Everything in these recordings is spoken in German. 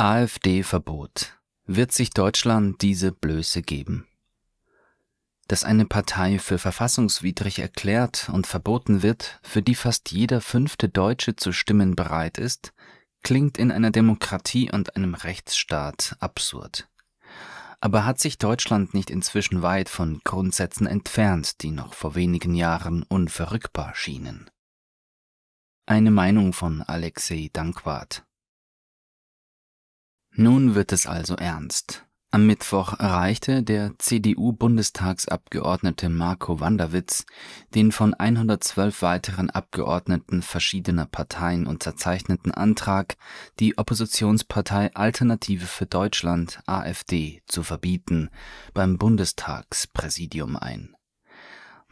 AfD-Verbot. Wird sich Deutschland diese Blöße geben? Dass eine Partei für verfassungswidrig erklärt und verboten wird, für die fast jeder fünfte Deutsche zu stimmen bereit ist, klingt in einer Demokratie und einem Rechtsstaat absurd. Aber hat sich Deutschland nicht inzwischen weit von Grundsätzen entfernt, die noch vor wenigen Jahren unverrückbar schienen? Eine Meinung von Alexei Dankwart nun wird es also ernst. Am Mittwoch erreichte der CDU-Bundestagsabgeordnete Marco Wanderwitz den von 112 weiteren Abgeordneten verschiedener Parteien unterzeichneten Antrag, die Oppositionspartei Alternative für Deutschland AfD zu verbieten, beim Bundestagspräsidium ein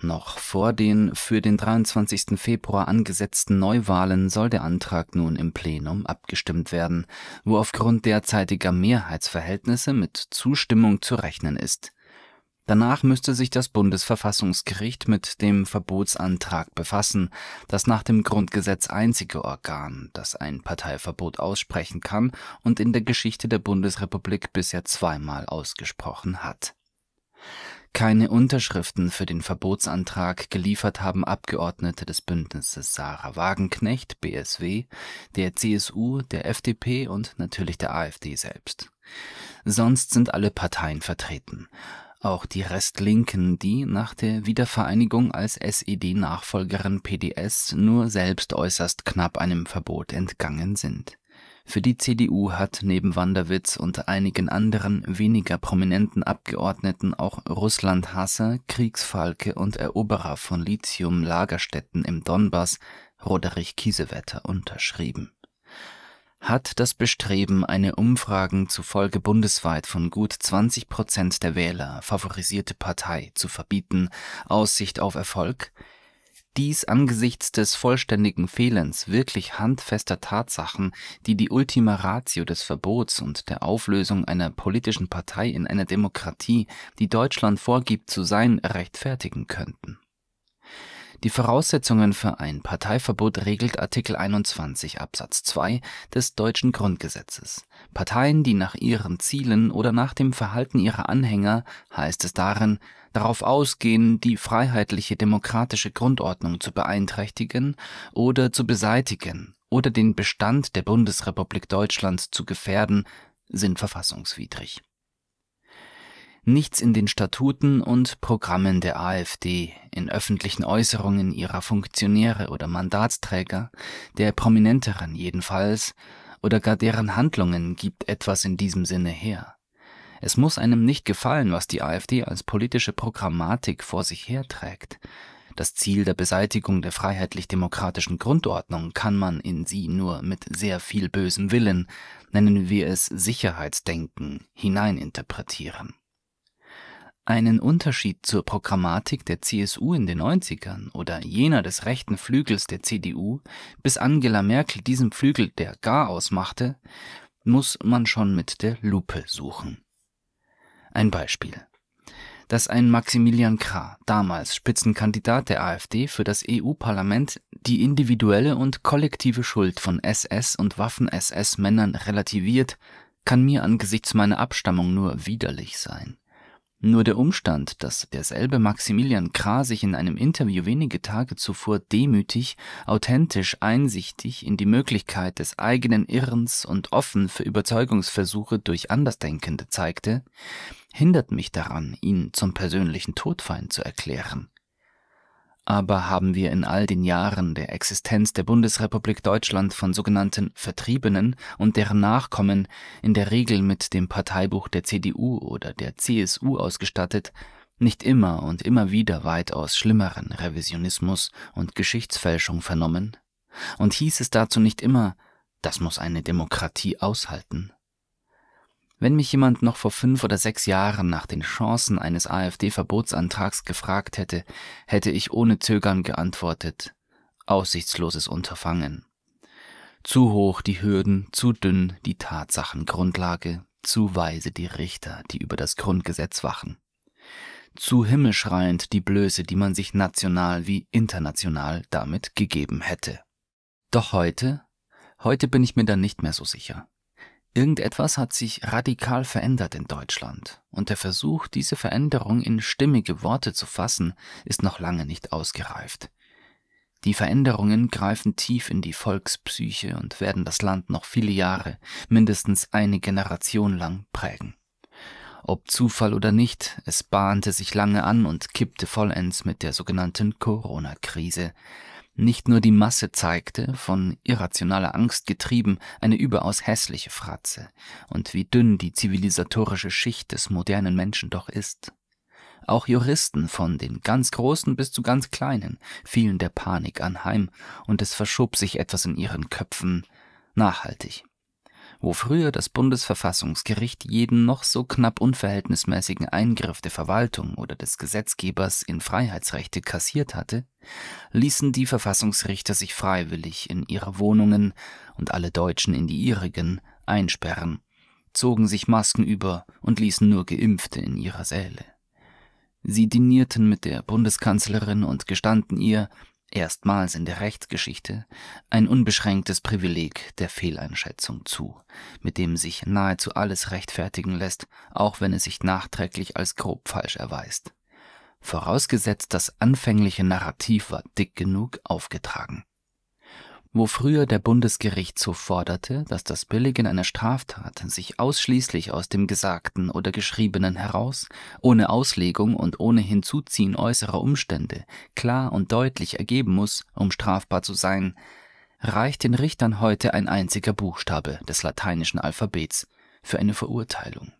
noch vor den für den 23. Februar angesetzten Neuwahlen soll der Antrag nun im Plenum abgestimmt werden, wo aufgrund derzeitiger Mehrheitsverhältnisse mit Zustimmung zu rechnen ist. Danach müsste sich das Bundesverfassungsgericht mit dem Verbotsantrag befassen, das nach dem Grundgesetz einzige Organ, das ein Parteiverbot aussprechen kann und in der Geschichte der Bundesrepublik bisher zweimal ausgesprochen hat keine Unterschriften für den Verbotsantrag geliefert haben Abgeordnete des Bündnisses Sarah Wagenknecht (BSW), der CSU, der FDP und natürlich der AfD selbst. Sonst sind alle Parteien vertreten, auch die Restlinken, die nach der Wiedervereinigung als SED-Nachfolgerin PDS nur selbst äußerst knapp einem Verbot entgangen sind für die CDU hat neben Wanderwitz und einigen anderen weniger prominenten Abgeordneten auch Russlandhasser, Kriegsfalke und Eroberer von Lithium-Lagerstätten im Donbass Roderich Kiesewetter unterschrieben. Hat das Bestreben, eine Umfragen zufolge bundesweit von gut 20 Prozent der Wähler favorisierte Partei zu verbieten, Aussicht auf Erfolg dies angesichts des vollständigen Fehlens wirklich handfester Tatsachen, die die Ultima Ratio des Verbots und der Auflösung einer politischen Partei in einer Demokratie, die Deutschland vorgibt zu sein, rechtfertigen könnten. Die Voraussetzungen für ein Parteiverbot regelt Artikel 21 Absatz 2 des deutschen Grundgesetzes. Parteien, die nach ihren Zielen oder nach dem Verhalten ihrer Anhänger, heißt es darin, darauf ausgehen, die freiheitliche demokratische Grundordnung zu beeinträchtigen oder zu beseitigen oder den Bestand der Bundesrepublik Deutschland zu gefährden, sind verfassungswidrig. Nichts in den Statuten und Programmen der AfD, in öffentlichen Äußerungen ihrer Funktionäre oder Mandatsträger, der prominenteren jedenfalls, oder gar deren Handlungen gibt etwas in diesem Sinne her. Es muss einem nicht gefallen, was die AfD als politische Programmatik vor sich herträgt. Das Ziel der Beseitigung der freiheitlich-demokratischen Grundordnung kann man in sie nur mit sehr viel bösem Willen, nennen wir es Sicherheitsdenken, hineininterpretieren. Einen Unterschied zur Programmatik der CSU in den 90ern oder jener des rechten Flügels der CDU, bis Angela Merkel diesen Flügel der gar ausmachte, muss man schon mit der Lupe suchen. Ein Beispiel. Dass ein Maximilian Krah, damals Spitzenkandidat der AfD für das EU-Parlament, die individuelle und kollektive Schuld von SS und Waffen-SS-Männern relativiert, kann mir angesichts meiner Abstammung nur widerlich sein. Nur der Umstand, dass derselbe Maximilian Krah sich in einem Interview wenige Tage zuvor demütig, authentisch, einsichtig in die Möglichkeit des eigenen Irrens und offen für Überzeugungsversuche durch Andersdenkende zeigte, hindert mich daran, ihn zum persönlichen Todfeind zu erklären. Aber haben wir in all den Jahren der Existenz der Bundesrepublik Deutschland von sogenannten Vertriebenen und deren Nachkommen in der Regel mit dem Parteibuch der CDU oder der CSU ausgestattet, nicht immer und immer wieder weitaus schlimmeren Revisionismus und Geschichtsfälschung vernommen? Und hieß es dazu nicht immer, das muss eine Demokratie aushalten? Wenn mich jemand noch vor fünf oder sechs Jahren nach den Chancen eines AfD-Verbotsantrags gefragt hätte, hätte ich ohne Zögern geantwortet, aussichtsloses Unterfangen. Zu hoch die Hürden, zu dünn die Tatsachengrundlage, zu weise die Richter, die über das Grundgesetz wachen. Zu himmelschreiend die Blöße, die man sich national wie international damit gegeben hätte. Doch heute, heute bin ich mir dann nicht mehr so sicher. Irgendetwas hat sich radikal verändert in Deutschland, und der Versuch, diese Veränderung in stimmige Worte zu fassen, ist noch lange nicht ausgereift. Die Veränderungen greifen tief in die Volkspsyche und werden das Land noch viele Jahre, mindestens eine Generation lang prägen. Ob Zufall oder nicht, es bahnte sich lange an und kippte vollends mit der sogenannten Corona-Krise, nicht nur die Masse zeigte, von irrationaler Angst getrieben, eine überaus hässliche Fratze und wie dünn die zivilisatorische Schicht des modernen Menschen doch ist. Auch Juristen von den ganz Großen bis zu ganz Kleinen fielen der Panik anheim, und es verschob sich etwas in ihren Köpfen nachhaltig wo früher das Bundesverfassungsgericht jeden noch so knapp unverhältnismäßigen Eingriff der Verwaltung oder des Gesetzgebers in Freiheitsrechte kassiert hatte, ließen die Verfassungsrichter sich freiwillig in ihre Wohnungen und alle Deutschen in die ihrigen einsperren, zogen sich Masken über und ließen nur Geimpfte in ihre Säle. Sie dinierten mit der Bundeskanzlerin und gestanden ihr, erstmals in der Rechtsgeschichte ein unbeschränktes Privileg der Fehleinschätzung zu, mit dem sich nahezu alles rechtfertigen lässt, auch wenn es sich nachträglich als grob falsch erweist. Vorausgesetzt, das anfängliche Narrativ war dick genug aufgetragen. Wo früher der Bundesgerichtshof forderte, dass das Billigen einer Straftat sich ausschließlich aus dem Gesagten oder Geschriebenen heraus, ohne Auslegung und ohne Hinzuziehen äußerer Umstände, klar und deutlich ergeben muss, um strafbar zu sein, reicht den Richtern heute ein einziger Buchstabe des lateinischen Alphabets für eine Verurteilung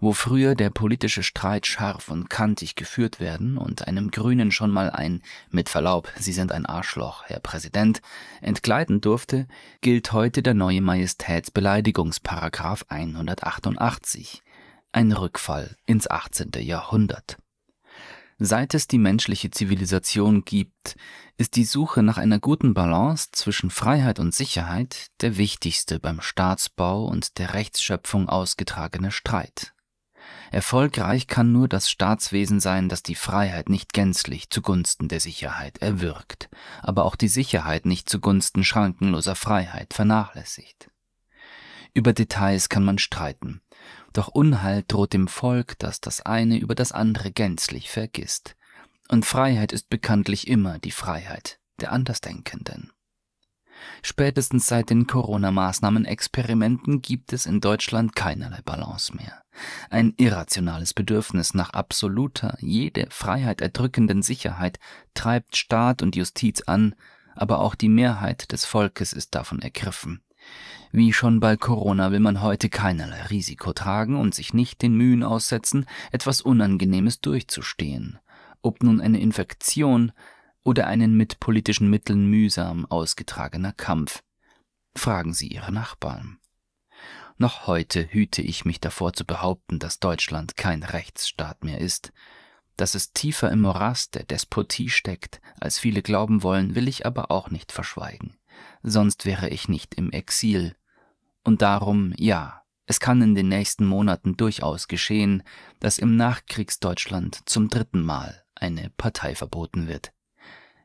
wo früher der politische Streit scharf und kantig geführt werden und einem Grünen schon mal ein mit Verlaub, Sie sind ein Arschloch, Herr Präsident, entgleiten durfte, gilt heute der neue Majestätsbeleidigungsparagraf 188, ein Rückfall ins 18. Jahrhundert. Seit es die menschliche Zivilisation gibt, ist die Suche nach einer guten Balance zwischen Freiheit und Sicherheit der wichtigste beim Staatsbau und der Rechtsschöpfung ausgetragene Streit. Erfolgreich kann nur das Staatswesen sein, das die Freiheit nicht gänzlich zugunsten der Sicherheit erwirkt, aber auch die Sicherheit nicht zugunsten schrankenloser Freiheit vernachlässigt. Über Details kann man streiten, doch Unheil droht dem Volk, das das eine über das andere gänzlich vergisst. Und Freiheit ist bekanntlich immer die Freiheit der Andersdenkenden. Spätestens seit den Corona-Maßnahmen-Experimenten gibt es in Deutschland keinerlei Balance mehr. Ein irrationales Bedürfnis nach absoluter, jede Freiheit erdrückenden Sicherheit treibt Staat und Justiz an, aber auch die Mehrheit des Volkes ist davon ergriffen. Wie schon bei Corona will man heute keinerlei Risiko tragen und sich nicht den Mühen aussetzen, etwas Unangenehmes durchzustehen. Ob nun eine Infektion, oder einen mit politischen Mitteln mühsam ausgetragener Kampf? Fragen Sie Ihre Nachbarn. Noch heute hüte ich mich davor zu behaupten, dass Deutschland kein Rechtsstaat mehr ist. Dass es tiefer im Morast der Despotie steckt, als viele glauben wollen, will ich aber auch nicht verschweigen. Sonst wäre ich nicht im Exil. Und darum, ja, es kann in den nächsten Monaten durchaus geschehen, dass im Nachkriegsdeutschland zum dritten Mal eine Partei verboten wird.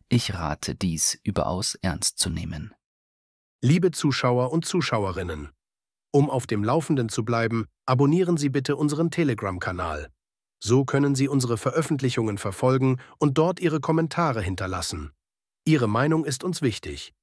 Ich rate dies überaus ernst zu nehmen. Liebe Zuschauer und Zuschauerinnen, um auf dem Laufenden zu bleiben, abonnieren Sie bitte unseren Telegram-Kanal. So können Sie unsere Veröffentlichungen verfolgen und dort Ihre Kommentare hinterlassen. Ihre Meinung ist uns wichtig.